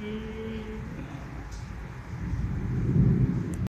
Mm.